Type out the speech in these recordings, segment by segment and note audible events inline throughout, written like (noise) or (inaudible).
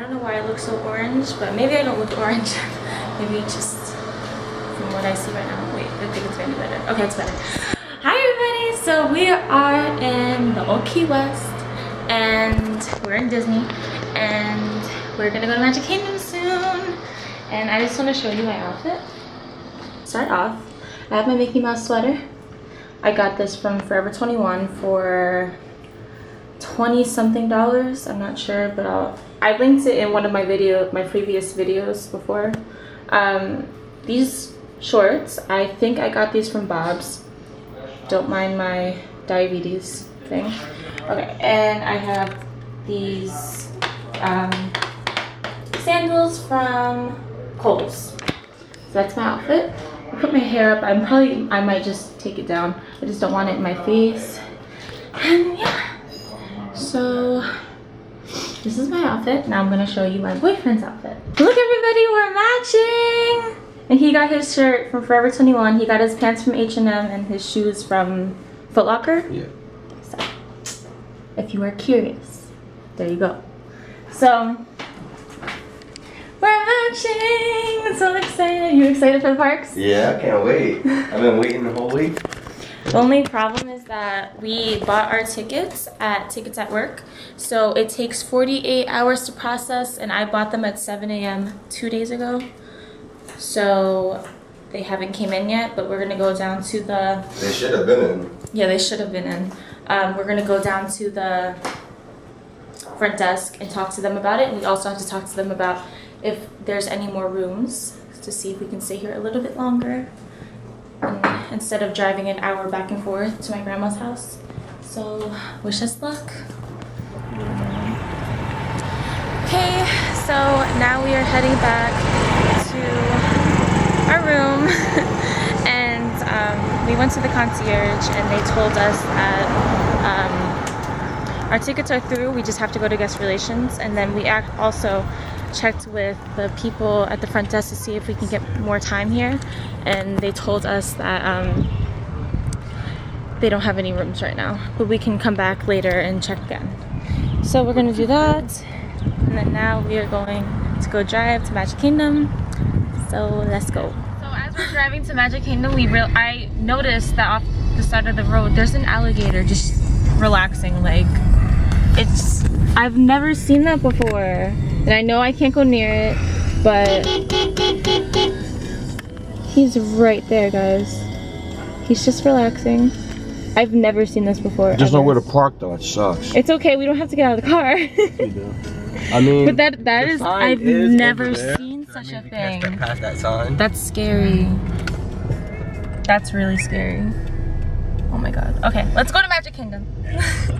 I don't know why I look so orange, but maybe I don't look orange. (laughs) maybe just from what I see right now. Wait, I think it's gonna be better. Okay, it's better. Hi everybody, so we are in the Key West and we're in Disney and we're gonna go to Magic Kingdom soon. And I just wanna show you my outfit. Start off, I have my Mickey Mouse sweater. I got this from Forever 21 for 20 something dollars. I'm not sure, but I'll, I linked it in one of my video, my previous videos before. Um, these shorts, I think I got these from Bob's. Don't mind my diabetes thing. Okay, and I have these um, sandals from Kohl's. So that's my outfit. I put my hair up. I'm probably, I might just take it down. I just don't want it in my face. And yeah. So this is my outfit. Now I'm gonna show you my boyfriend's outfit. Look everybody, we're matching! And he got his shirt from Forever 21. He got his pants from H&M and his shoes from Foot Locker. Yeah. So, if you are curious, there you go. So, we're matching! I'm so excited. You excited for the parks? Yeah, I can't wait. I've been waiting the whole week. The only problem is that we bought our tickets at Tickets at Work. So it takes 48 hours to process and I bought them at 7 a.m. two days ago. So they haven't came in yet, but we're gonna go down to the, They should have been in. yeah, they should have been in. Um, we're gonna go down to the front desk and talk to them about it. and We also have to talk to them about if there's any more rooms to see if we can stay here a little bit longer instead of driving an hour back and forth to my grandma's house. So wish us luck. Okay, so now we are heading back to our room (laughs) and um, we went to the concierge and they told us that um, our tickets are through, we just have to go to guest relations and then we also checked with the people at the front desk to see if we can get more time here and they told us that um, they don't have any rooms right now but we can come back later and check again. So we're gonna do that and then now we are going to go drive to Magic Kingdom. So let's go. So as we're driving to Magic Kingdom we real I noticed that off the side of the road there's an alligator just relaxing like it's I've never seen that before. And I know I can't go near it but he's right there guys. He's just relaxing. I've never seen this before There's ever. nowhere to park though. It sucks. it's okay. We don't have to get out of the car. (laughs) I mean, but that that the is sign I've is never over there. seen I such mean, a you can't thing. past that sign. that's scary. That's really scary. Oh my god. Okay let's go to Magic Kingdom (laughs)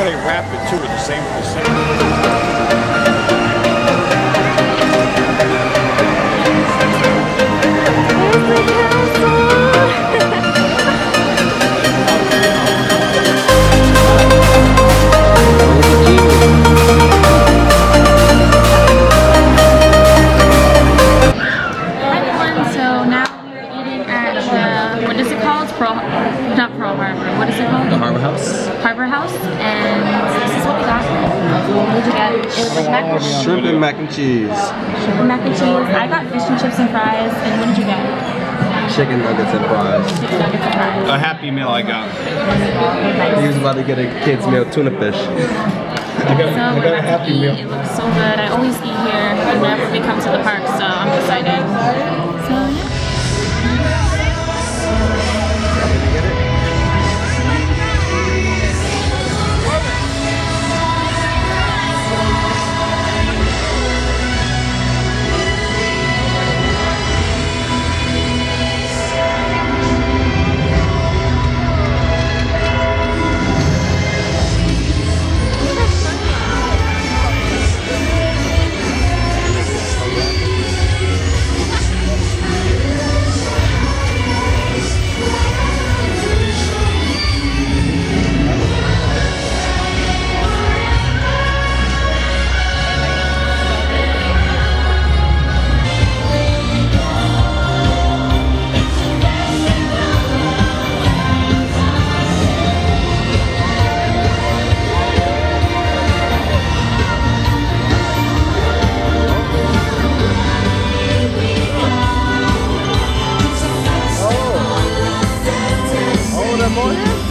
park. Got a rapid too at the same percent. There's and cheese. Shrimp mac and cheese. I got fish and chips and fries, and what did you get? Chicken nuggets and fries. Chicken nuggets and fries. A happy meal I got. He was about to get a kid's meal tuna fish. So we're about to eat. It looks so good. I always eat here whenever we come to the park, so I'm excited. So yeah. Oh.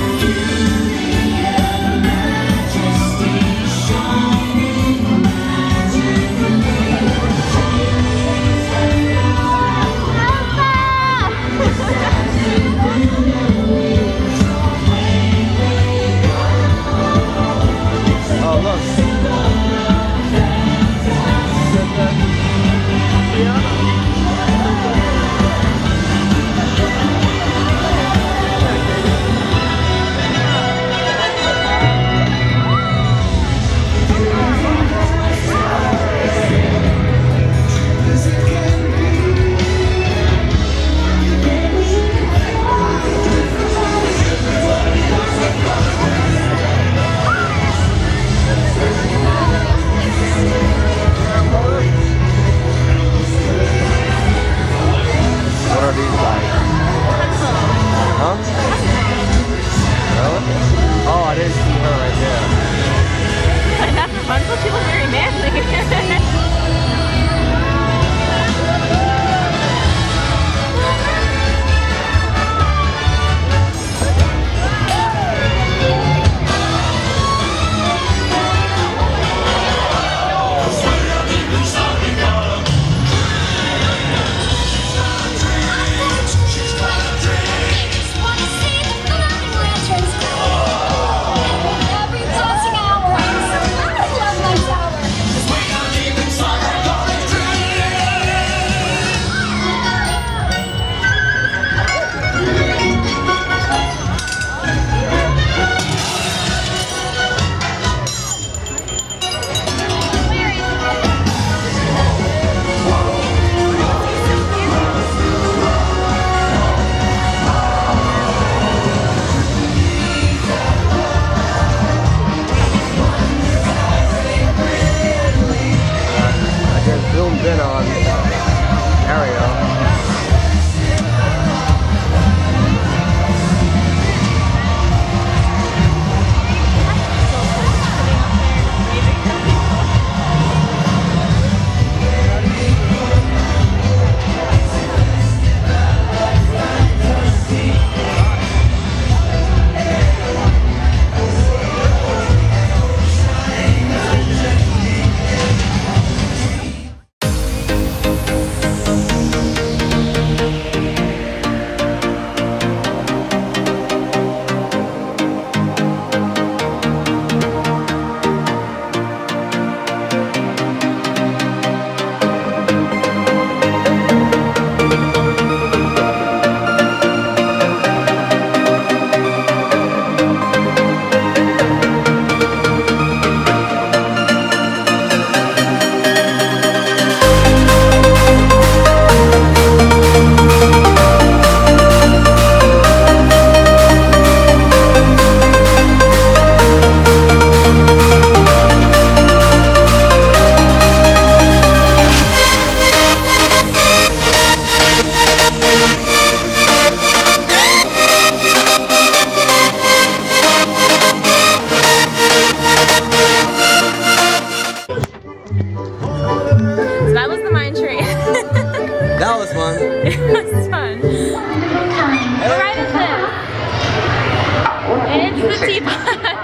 It's the teapot.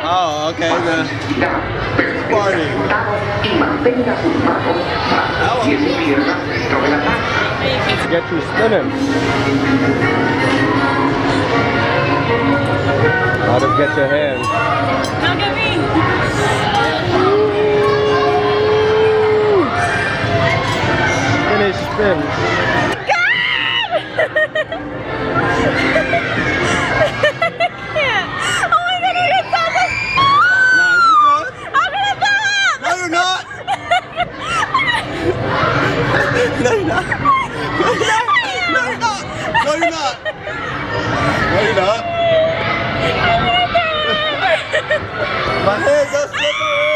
Oh, okay. The party. To get you spinning. I'll get your hand. Look at me. Finish spin. No, you're not. No, you're not. No, you're not. No, you're not. No, you're not. My hand.